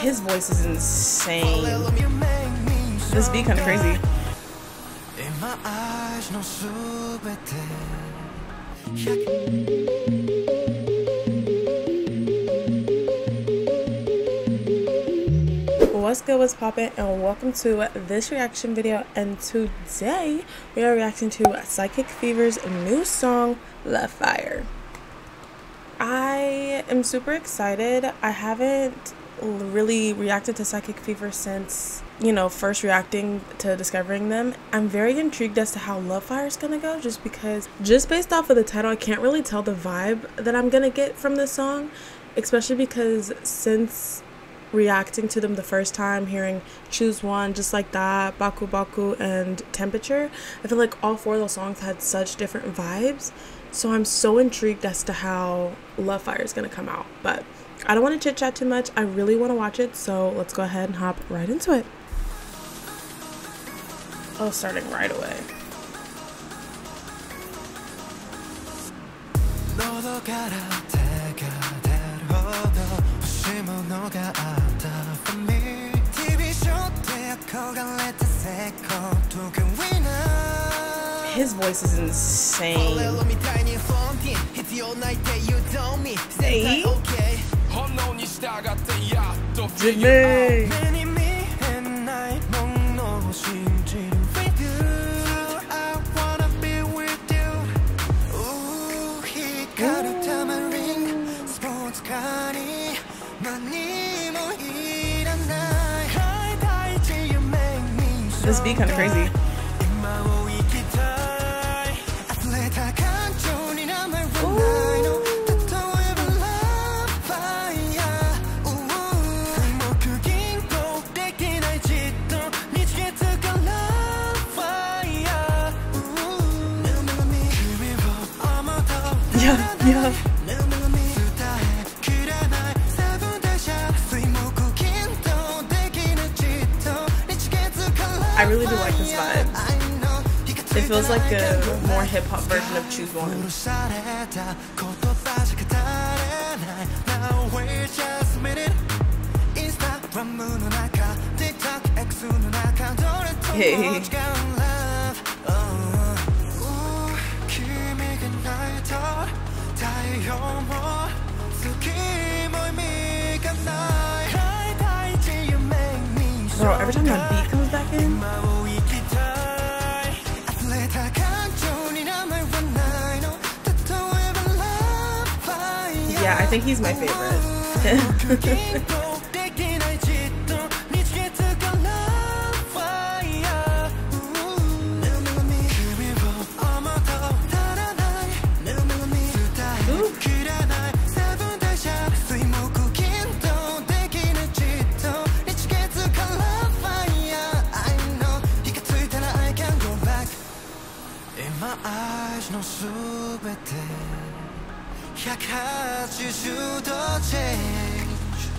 His voice is insane. This beat kind of crazy. What's good, what's poppin', and welcome to this reaction video. And today we are reacting to Psychic Fever's new song, Love Fire. I am super excited. I haven't really reacted to Psychic Fever since, you know, first reacting to discovering them. I'm very intrigued as to how Love Fire is gonna go just because, just based off of the title, I can't really tell the vibe that I'm gonna get from this song, especially because since reacting to them the first time, hearing Choose One, Just Like That, Baku Baku, and Temperature, I feel like all four of those songs had such different vibes. So I'm so intrigued as to how Love Fire is gonna come out. But I don't want to chit chat too much. I really want to watch it, so let's go ahead and hop right into it. Oh, starting right away. His voice is insane. Hey. Jimmy. This beat kind of crazy. I really do like this vibe. It feels like a more hip hop version of Choose One. Hey. Bro, every time that beat comes back in. Yeah, I think he's my favorite.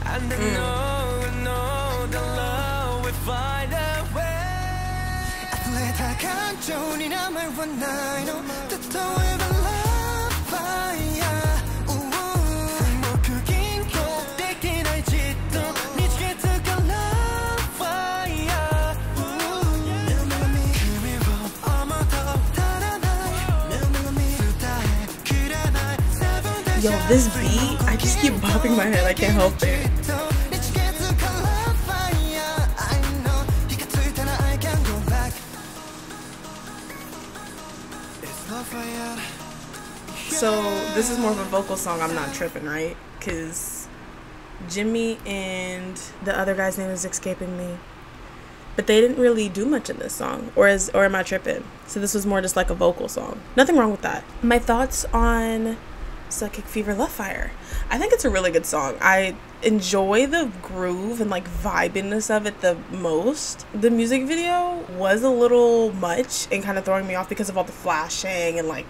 And I know, I know the love will find a way. 아플레다 간절히 남을 원하이 너 뜻도에 love fire. 뭐 그긴 꼭대기 날 짓도 니치게 뜨거 love fire. 그 위로 어머 더 달아나 수다해 그래 날 세븐 Yo, this beat, I keep bopping my head. I can't help it. So this is more of a vocal song. I'm not tripping, right? Cause Jimmy and the other guy's name is escaping me. But they didn't really do much in this song, or is or am I tripping? So this was more just like a vocal song. Nothing wrong with that. My thoughts on Psychic Fever Love Fire. I think it's a really good song. I enjoy the groove and like vibiness of it the most. The music video was a little much and kind of throwing me off because of all the flashing and like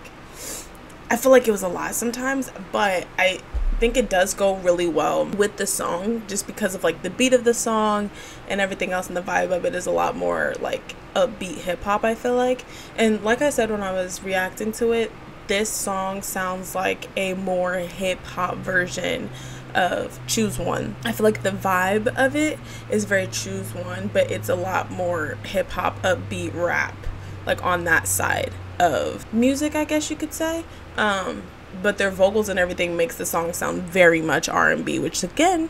I feel like it was a lot sometimes, but I think it does go really well with the song just because of like the beat of the song and everything else and the vibe of it is a lot more like upbeat hip hop I feel like. And like I said when I was reacting to it, this song sounds like a more hip hop version of choose one. I feel like the vibe of it is very choose one, but it's a lot more hip hop, upbeat rap, like on that side of music, I guess you could say. Um, but their vocals and everything makes the song sound very much R&B, which again,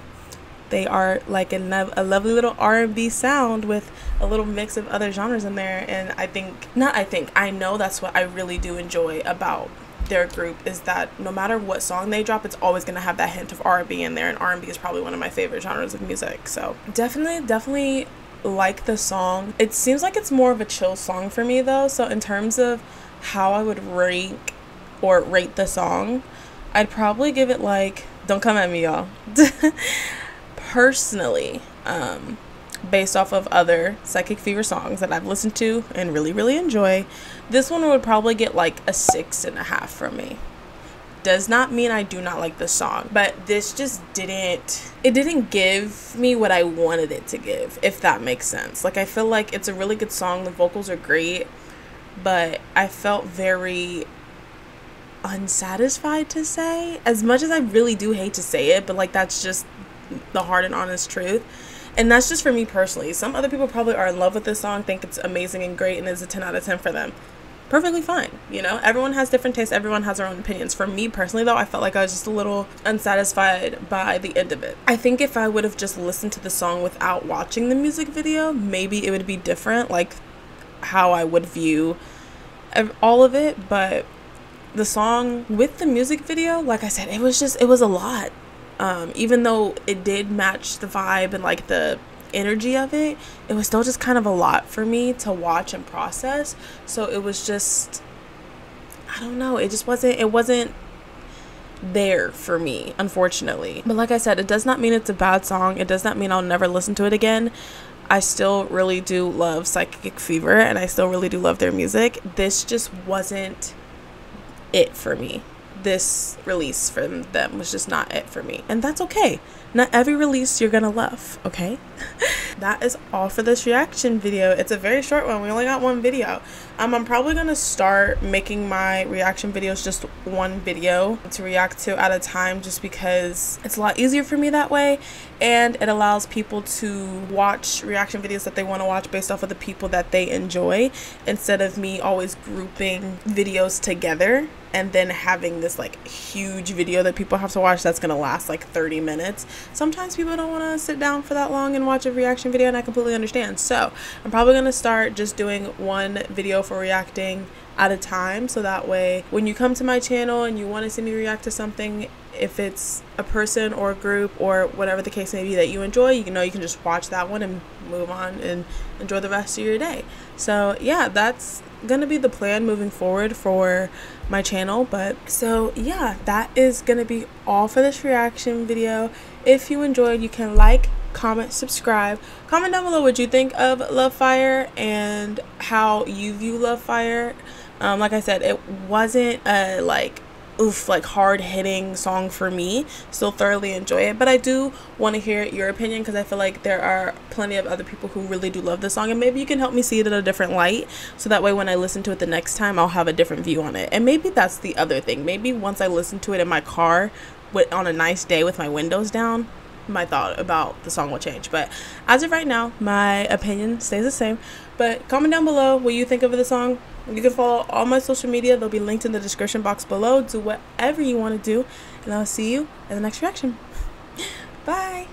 they are like a, a lovely little R&B sound with a little mix of other genres in there and I think not I think I know that's what I really do enjoy about their group is that no matter what song they drop it's always going to have that hint of R&B in there and R&B is probably one of my favorite genres of music. So, definitely definitely like the song. It seems like it's more of a chill song for me though. So in terms of how I would rank or rate the song, I'd probably give it like don't come at me y'all. Personally, um based off of other Psychic Fever songs that I've listened to and really, really enjoy. This one would probably get like a six and a half from me. Does not mean I do not like the song, but this just didn't, it didn't give me what I wanted it to give, if that makes sense. Like, I feel like it's a really good song, the vocals are great, but I felt very unsatisfied to say. As much as I really do hate to say it, but like, that's just the hard and honest truth and that's just for me personally. Some other people probably are in love with this song, think it's amazing and great, and is a 10 out of 10 for them. Perfectly fine, you know? Everyone has different tastes, everyone has their own opinions. For me personally, though, I felt like I was just a little unsatisfied by the end of it. I think if I would have just listened to the song without watching the music video, maybe it would be different, like how I would view all of it, but the song with the music video, like I said, it was just, it was a lot um, even though it did match the vibe and like the energy of it, it was still just kind of a lot for me to watch and process. So it was just, I don't know, it just wasn't, it wasn't there for me, unfortunately. But like I said, it does not mean it's a bad song. It does not mean I'll never listen to it again. I still really do love Psychic Fever and I still really do love their music. This just wasn't it for me this release from them was just not it for me. And that's okay. Not every release you're gonna love, okay? that is all for this reaction video. It's a very short one. We only got one video. Um, I'm probably gonna start making my reaction videos just one video to react to at a time just because it's a lot easier for me that way and it allows people to watch reaction videos that they want to watch based off of the people that they enjoy instead of me always grouping videos together and then having this like huge video that people have to watch that's gonna last like 30 minutes sometimes people don't want to sit down for that long and watch a reaction video and i completely understand. So i'm probably gonna start just doing one video for reacting at a time so that way when you come to my channel and you want to see me react to something if it's a person or a group or whatever the case may be that you enjoy you know you can just watch that one and move on and enjoy the rest of your day so yeah that's gonna be the plan moving forward for my channel but so yeah that is gonna be all for this reaction video. If you enjoyed you can like comment subscribe. Comment down below what you think of love fire and how you view love fire. Um, like i said it wasn't a like oof like hard hitting song for me. Still thoroughly enjoy it. But i do want to hear your opinion because i feel like there are plenty of other people who really do love the song. And maybe you can help me see it in a different light so that way when i listen to it the next time i'll have a different view on it. And maybe that's the other thing. Maybe once i listen to it in my car with on a nice day with my windows down my thought about the song will change. But as of right now my opinion stays the same. But comment down below what you think of the song you can follow all my social media. They'll be linked in the description box below. Do whatever you want to do. And I'll see you in the next reaction. Bye.